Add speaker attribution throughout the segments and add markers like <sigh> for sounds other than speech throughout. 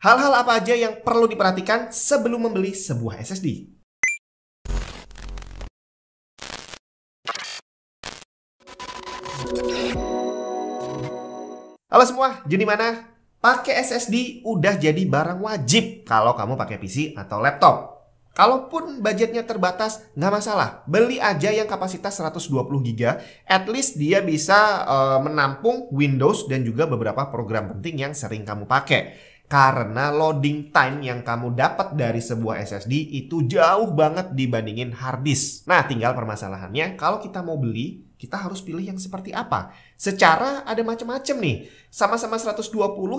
Speaker 1: Hal-hal apa aja yang perlu diperhatikan sebelum membeli sebuah SSD? Halo semua, jadi mana? Pakai SSD udah jadi barang wajib kalau kamu pakai PC atau laptop. Kalaupun budgetnya terbatas, nggak masalah. Beli aja yang kapasitas 120 GB, at least dia bisa uh, menampung Windows dan juga beberapa program penting yang sering kamu pakai. Karena loading time yang kamu dapat dari sebuah SSD itu jauh banget dibandingin hard disk. Nah, tinggal permasalahannya kalau kita mau beli, kita harus pilih yang seperti apa. Secara ada macam-macam nih. Sama-sama 120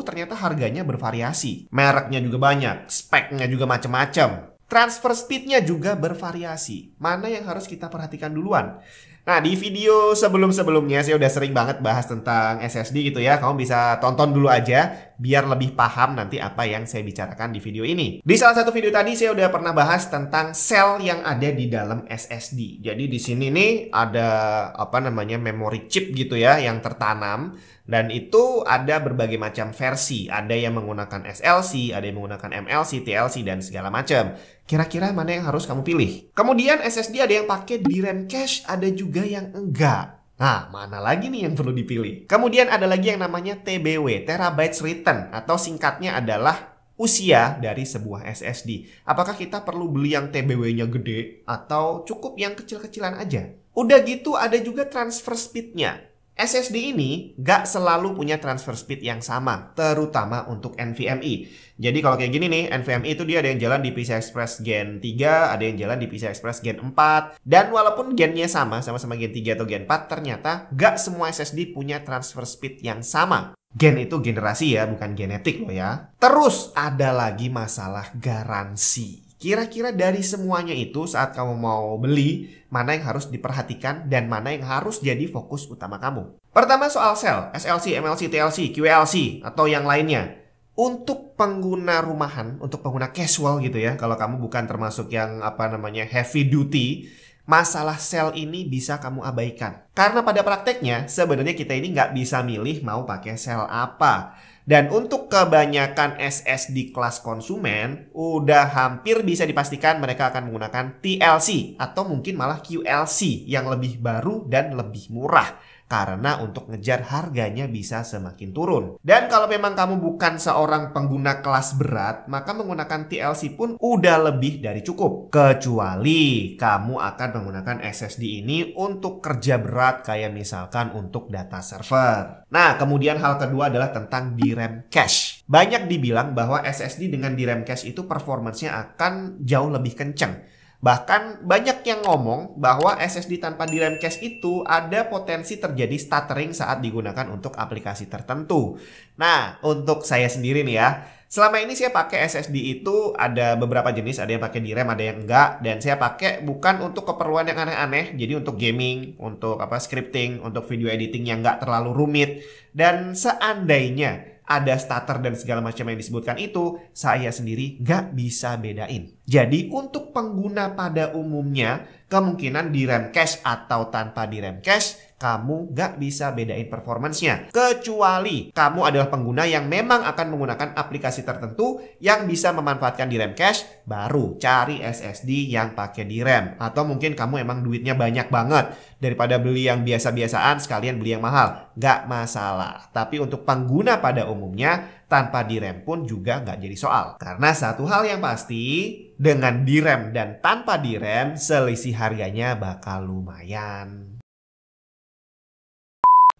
Speaker 1: ternyata harganya bervariasi. Mereknya juga banyak, speknya juga macam-macam. Transfer speednya juga bervariasi. Mana yang harus kita perhatikan duluan? Nah, di video sebelum-sebelumnya saya udah sering banget bahas tentang SSD gitu ya. Kamu bisa tonton dulu aja biar lebih paham nanti apa yang saya bicarakan di video ini. Di salah satu video tadi saya udah pernah bahas tentang sel yang ada di dalam SSD. Jadi di sini nih ada apa namanya memory chip gitu ya yang tertanam dan itu ada berbagai macam versi. Ada yang menggunakan SLC, ada yang menggunakan MLC, TLC, dan segala macam. Kira-kira mana yang harus kamu pilih? Kemudian SSD ada yang pakai DRAM cache, ada juga yang enggak. Nah, mana lagi nih yang perlu dipilih? Kemudian ada lagi yang namanya TBW, Terabytes Written, atau singkatnya adalah usia dari sebuah SSD. Apakah kita perlu beli yang TBW-nya gede atau cukup yang kecil-kecilan aja? Udah gitu ada juga transfer speed-nya. SSD ini gak selalu punya transfer speed yang sama, terutama untuk NVMe. Jadi kalau kayak gini nih, NVMe itu dia ada yang jalan di PCI Express Gen 3, ada yang jalan di PCI Express Gen 4. Dan walaupun gennya sama, sama-sama Gen 3 atau Gen 4, ternyata gak semua SSD punya transfer speed yang sama. Gen itu generasi ya, bukan genetik loh ya. Terus ada lagi masalah garansi. Kira-kira dari semuanya itu saat kamu mau beli, mana yang harus diperhatikan dan mana yang harus jadi fokus utama kamu. Pertama soal sel, SLC, MLC, TLC, QLC, atau yang lainnya. Untuk pengguna rumahan, untuk pengguna casual gitu ya, kalau kamu bukan termasuk yang apa namanya heavy duty, masalah sel ini bisa kamu abaikan. Karena pada prakteknya sebenarnya kita ini nggak bisa milih mau pakai sel apa. Dan untuk kebanyakan SSD kelas konsumen, udah hampir bisa dipastikan mereka akan menggunakan TLC atau mungkin malah QLC yang lebih baru dan lebih murah karena untuk ngejar harganya bisa semakin turun. Dan kalau memang kamu bukan seorang pengguna kelas berat, maka menggunakan TLC pun udah lebih dari cukup. Kecuali kamu akan menggunakan SSD ini untuk kerja berat kayak misalkan untuk data server. Nah, kemudian hal kedua adalah tentang DRAM cache. Banyak dibilang bahwa SSD dengan DRAM cache itu performancenya akan jauh lebih kencang Bahkan banyak yang ngomong bahwa SSD tanpa DRAM cache itu ada potensi terjadi stuttering saat digunakan untuk aplikasi tertentu. Nah, untuk saya sendiri nih ya, Selama ini saya pakai SSD itu ada beberapa jenis, ada yang pakai DRAM, ada yang enggak, dan saya pakai bukan untuk keperluan yang aneh-aneh, jadi untuk gaming, untuk apa scripting, untuk video editing yang enggak terlalu rumit. Dan seandainya ada starter dan segala macam yang disebutkan itu, saya sendiri nggak bisa bedain. Jadi untuk pengguna pada umumnya, kemungkinan di RAM cache atau tanpa di RAM cache, kamu nggak bisa bedain performancenya. Kecuali kamu adalah pengguna yang memang akan menggunakan aplikasi tertentu yang bisa memanfaatkan DRAM cache, baru cari SSD yang pakai DRAM. Atau mungkin kamu emang duitnya banyak banget. Daripada beli yang biasa-biasaan, sekalian beli yang mahal. Nggak masalah. Tapi untuk pengguna pada umumnya, tanpa DRAM pun juga nggak jadi soal. Karena satu hal yang pasti, dengan DRAM dan tanpa DRAM, selisih harganya bakal lumayan.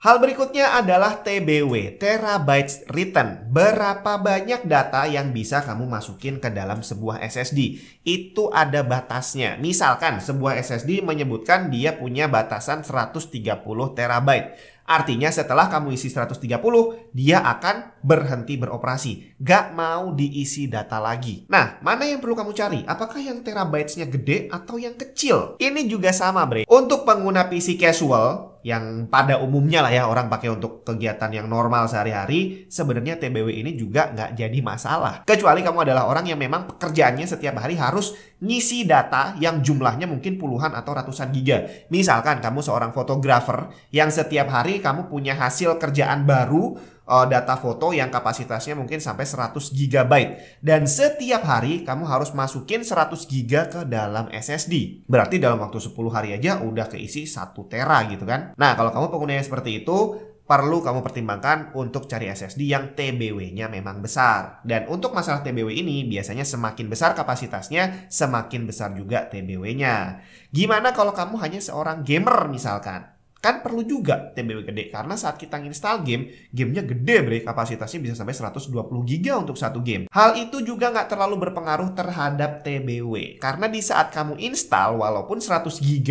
Speaker 1: Hal berikutnya adalah TBW, Terabytes Written. Berapa banyak data yang bisa kamu masukin ke dalam sebuah SSD? Itu ada batasnya. Misalkan sebuah SSD menyebutkan dia punya batasan 130 terabyte. Artinya setelah kamu isi 130, dia akan berhenti beroperasi. Gak mau diisi data lagi. Nah, mana yang perlu kamu cari? Apakah yang terabytes-nya gede atau yang kecil? Ini juga sama, Bre. Untuk pengguna PC casual, yang pada umumnya lah ya orang pakai untuk kegiatan yang normal sehari-hari, sebenarnya TBW ini juga nggak jadi masalah. Kecuali kamu adalah orang yang memang pekerjaannya setiap hari harus ngisi data yang jumlahnya mungkin puluhan atau ratusan giga. Misalkan kamu seorang fotografer yang setiap hari kamu punya hasil kerjaan baru uh, data foto yang kapasitasnya mungkin sampai 100 GB. Dan setiap hari kamu harus masukin 100 GB ke dalam SSD. Berarti dalam waktu 10 hari aja udah keisi 1 tera gitu kan. Nah, kalau kamu pengguna yang seperti itu, perlu kamu pertimbangkan untuk cari SSD yang TBW-nya memang besar. Dan untuk masalah TBW ini, biasanya semakin besar kapasitasnya, semakin besar juga TBW-nya. Gimana kalau kamu hanya seorang gamer misalkan? Kan perlu juga TBW gede karena saat kita install game, gamenya gede bre, kapasitasnya bisa sampai 120 GB untuk satu game. Hal itu juga nggak terlalu berpengaruh terhadap TBW karena di saat kamu install walaupun 100 GB,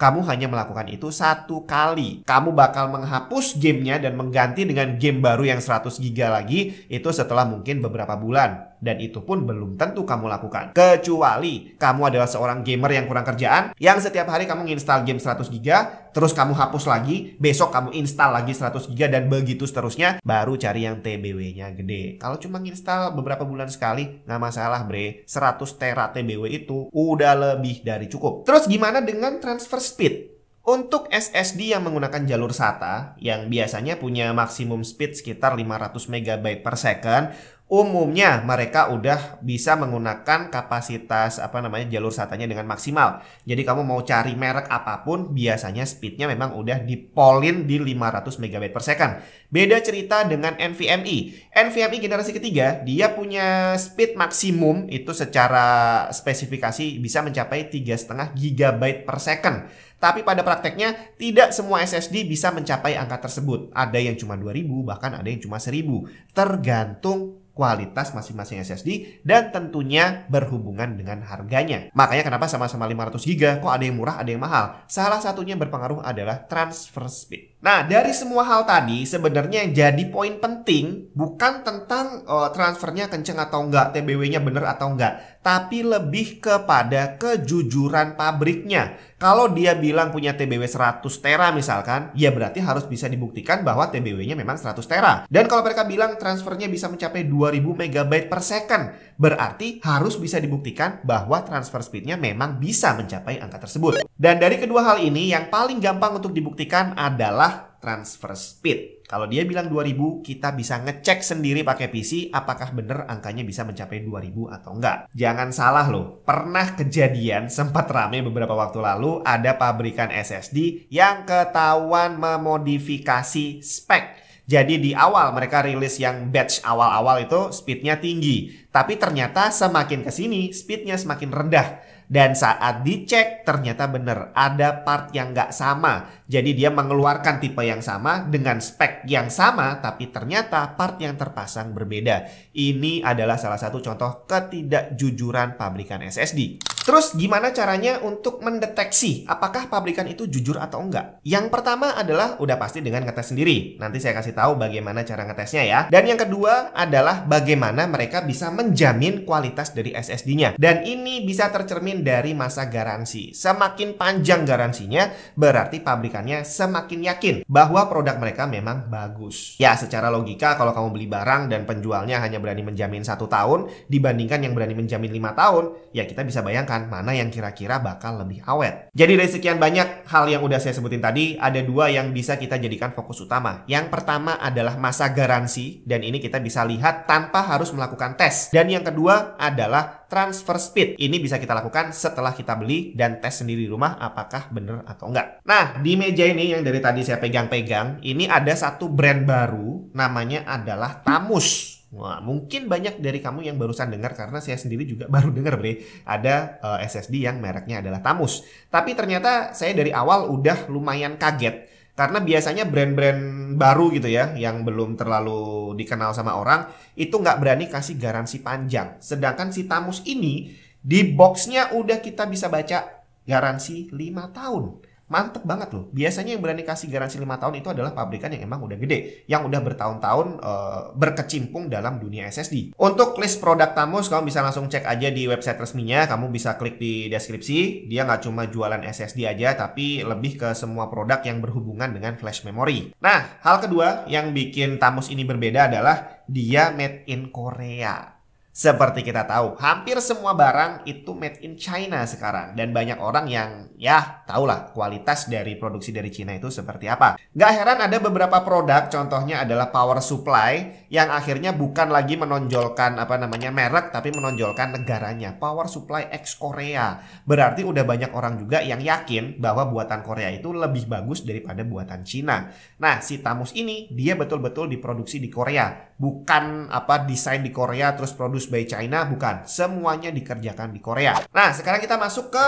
Speaker 1: kamu hanya melakukan itu satu kali. Kamu bakal menghapus gamenya dan mengganti dengan game baru yang 100 GB lagi itu setelah mungkin beberapa bulan dan itu pun belum tentu kamu lakukan. Kecuali kamu adalah seorang gamer yang kurang kerjaan yang setiap hari kamu nginstal game 100 GB, terus kamu hapus lagi, besok kamu install lagi 100 GB dan begitu seterusnya, baru cari yang TBW-nya gede. Kalau cuma nginstal beberapa bulan sekali, nggak masalah bre. 100 tera TBW itu udah lebih dari cukup. Terus gimana dengan transfer speed? Untuk SSD yang menggunakan jalur SATA yang biasanya punya maksimum speed sekitar 500 MB per second umumnya mereka udah bisa menggunakan kapasitas apa namanya jalur SATA-nya dengan maksimal. Jadi kamu mau cari merek apa pun biasanya speednya memang udah dipolin di 500 MB per second. Beda cerita dengan NVMe. NVMe generasi ketiga dia punya speed maksimum itu secara spesifikasi bisa mencapai 3,5 GB per second. Tapi pada prakteknya tidak semua SSD bisa mencapai angka tersebut. Ada yang cuma 2000 bahkan ada yang cuma 1000. Tergantung kualitas masing-masing SSD dan tentunya berhubungan dengan harganya. Makanya kenapa sama-sama 500 GB kok ada yang murah, ada yang mahal? Salah satunya berpengaruh adalah transfer speed. Nah, dari semua hal tadi sebenarnya yang jadi poin penting bukan tentang uh, transfernya kenceng atau enggak, TBW-nya bener atau enggak, tapi lebih kepada kejujuran pabriknya. Kalau dia bilang punya TBW 100 tera misalkan, ya berarti harus bisa dibuktikan bahwa TBW-nya memang 100 tera. Dan kalau mereka bilang transfernya bisa mencapai 2000 MB per second, berarti harus bisa dibuktikan bahwa transfer speed-nya memang bisa mencapai angka tersebut. Dan dari kedua hal ini yang paling gampang untuk dibuktikan adalah transfer speed. Kalau dia bilang 2000, kita bisa ngecek sendiri pakai PC apakah benar angkanya bisa mencapai 2000 atau enggak. Jangan salah loh, pernah kejadian sempat rame beberapa waktu lalu ada pabrikan SSD yang ketahuan memodifikasi spek. Jadi di awal mereka rilis yang batch awal-awal itu speednya tinggi. Tapi ternyata semakin ke sini speednya semakin rendah. Dan saat dicek ternyata benar ada part yang nggak sama. Jadi dia mengeluarkan tipe yang sama dengan spek yang sama tapi ternyata part yang terpasang berbeda. Ini adalah salah satu contoh ketidakjujuran pabrikan SSD. Terus gimana caranya untuk mendeteksi apakah pabrikan itu jujur atau enggak? Yang pertama adalah udah pasti dengan ngetes sendiri. Nanti saya kasih tahu bagaimana cara ngetesnya ya. Dan yang kedua adalah bagaimana mereka bisa menjamin kualitas dari SSD-nya. Dan ini bisa tercermin dari masa garansi. Semakin panjang garansinya, berarti pabrikannya semakin yakin bahwa produk mereka memang bagus. Ya, secara logika kalau kamu beli barang dan penjualnya hanya berani menjamin satu tahun dibandingkan yang berani menjamin lima tahun, ya kita bisa bayangkan mana yang kira-kira bakal lebih awet. Jadi dari sekian banyak hal yang udah saya sebutin tadi, ada dua yang bisa kita jadikan fokus utama. Yang pertama adalah masa garansi, dan ini kita bisa lihat tanpa harus melakukan tes. Dan yang kedua adalah transfer speed. Ini bisa kita lakukan setelah kita beli dan tes sendiri di rumah apakah benar atau enggak. Nah, di meja ini yang dari tadi saya pegang-pegang, ini ada satu brand baru namanya adalah Tamus. Wah, mungkin banyak dari kamu yang barusan dengar karena saya sendiri juga <laughs> baru dengar, Bre. Ada uh, eh, SSD yang mereknya adalah Tamus. Tapi ternyata saya dari awal udah lumayan kaget karena biasanya brand-brand baru gitu ya yang belum terlalu dikenal sama orang itu nggak berani kasih garansi panjang. Sedangkan si Tamus ini di boxnya udah kita bisa baca garansi 5 tahun. Mantep banget loh. Biasanya yang berani kasih garansi 5 tahun itu adalah pabrikan yang emang udah gede. Yang udah bertahun-tahun uh, berkecimpung dalam dunia SSD. Untuk list produk Tamus, kamu bisa langsung cek aja di website resminya. Kamu bisa klik di deskripsi. Dia nggak cuma jualan SSD aja, tapi lebih ke semua produk yang berhubungan dengan flash memory. Nah, hal kedua yang bikin Tamus ini berbeda adalah dia made in Korea. Seperti kita tahu, hampir semua barang itu made in China sekarang. Dan banyak orang yang ya tahulah kualitas dari produksi dari China itu seperti apa. Gak heran ada beberapa produk, contohnya adalah power supply, yang akhirnya bukan lagi menonjolkan apa namanya merek, tapi menonjolkan negaranya. Power supply ex Korea. Berarti udah banyak orang juga yang yakin bahwa buatan Korea itu lebih bagus daripada buatan China. Nah, si Tamus ini dia betul-betul diproduksi di Korea. Bukan apa desain di Korea terus produce by China, bukan. Semuanya dikerjakan di Korea. Nah, sekarang kita masuk ke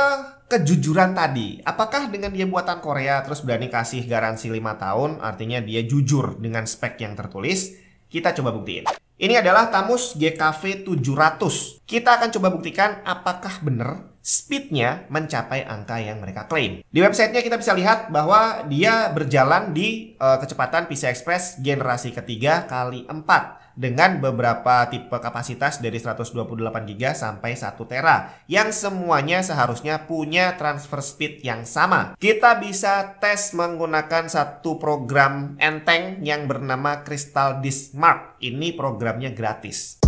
Speaker 1: kejujuran tadi. Apakah dengan dia buatan Korea terus berani kasih garansi 5 tahun, artinya dia jujur dengan spek yang tertulis? Kita coba buktiin. Ini adalah Tamus GKV 700. Kita akan coba buktikan apakah benar speednya mencapai angka yang mereka klaim. Di websitenya kita bisa lihat bahwa dia berjalan di uh, kecepatan PCI Express generasi ketiga kali 4 dengan beberapa tipe kapasitas dari 128 GB sampai 1 Tera yang semuanya seharusnya punya transfer speed yang sama. Kita bisa tes menggunakan satu program enteng yang bernama Crystal Disk Mark. Ini programnya gratis.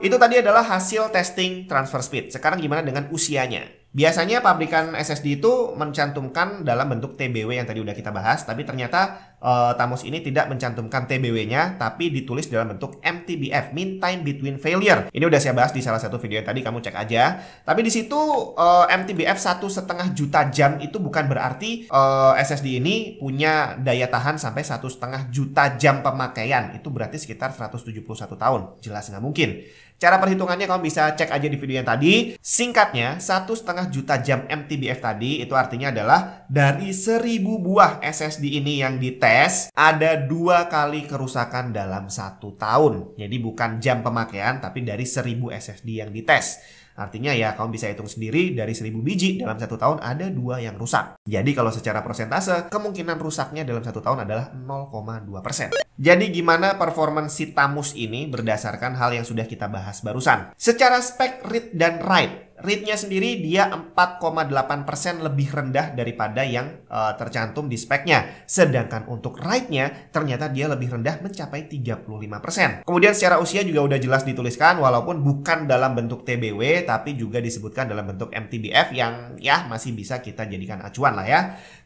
Speaker 1: Itu tadi adalah hasil testing transfer speed. Sekarang gimana dengan usianya? Biasanya pabrikan SSD itu mencantumkan dalam bentuk TBW yang tadi udah kita bahas, tapi ternyata uh, Tamus ini tidak mencantumkan TBW-nya, tapi ditulis dalam bentuk MTBF, Mean Time Between Failure. Ini udah saya bahas di salah satu video yang tadi, kamu cek aja. Tapi di situ uh, MTBF satu setengah juta jam itu bukan berarti uh, eh, SSD ini punya daya tahan sampai satu setengah juta jam pemakaian. Itu berarti sekitar 171 tahun. Jelas nggak mungkin. Cara perhitungannya kamu bisa cek aja di video yang tadi. Singkatnya, satu setengah juta jam MTBF tadi itu artinya adalah dari seribu buah SSD ini yang dites, ada dua kali kerusakan dalam satu tahun. Jadi bukan jam pemakaian, tapi dari seribu SSD yang dites. Artinya ya kamu bisa hitung sendiri dari 1000 biji dalam satu tahun ada dua yang rusak. Jadi kalau secara persentase kemungkinan rusaknya dalam satu tahun adalah 0,2%. Jadi gimana performance si Tamus ini berdasarkan hal yang sudah kita bahas barusan? Secara spek read dan write Rate-nya sendiri dia 4,8% lebih rendah daripada yang uh, tercantum di speknya. Sedangkan untuk write-nya ternyata dia lebih rendah mencapai 35%. Kemudian secara usia juga udah jelas dituliskan walaupun bukan dalam bentuk TBW tapi juga disebutkan dalam bentuk MTBF yang ya masih bisa kita jadikan acuan lah ya.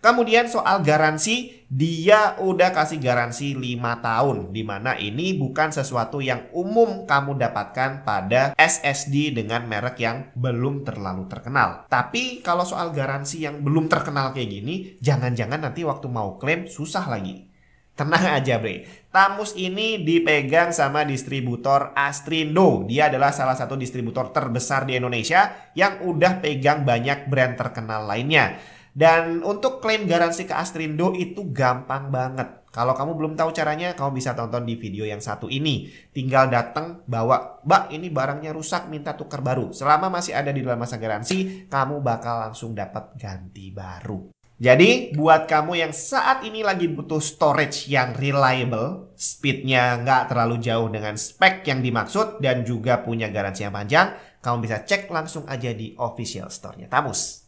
Speaker 1: Kemudian soal garansi, dia udah kasih garansi 5 tahun. Di mana ini bukan sesuatu yang umum kamu dapatkan pada SSD dengan merek yang belum terlalu terkenal. Tapi kalau soal garansi yang belum terkenal kayak gini, jangan-jangan nanti waktu mau klaim susah lagi. Tenang aja bre, Tamus ini dipegang sama distributor Astrindo. Dia adalah salah satu distributor terbesar di Indonesia yang udah pegang banyak brand terkenal lainnya. Dan untuk klaim garansi ke Astrindo itu gampang banget. Kalau kamu belum tahu caranya, kamu bisa tonton di video yang satu ini. Tinggal datang bawa, "Mbak, ini barangnya rusak, minta tukar baru." Selama masih ada di dalam masa garansi, kamu bakal langsung dapat ganti baru. Jadi buat kamu yang saat ini lagi butuh storage yang reliable, speednya nggak terlalu jauh dengan spek yang dimaksud dan juga punya garansi yang panjang, kamu bisa cek langsung aja di official store-nya Tamus.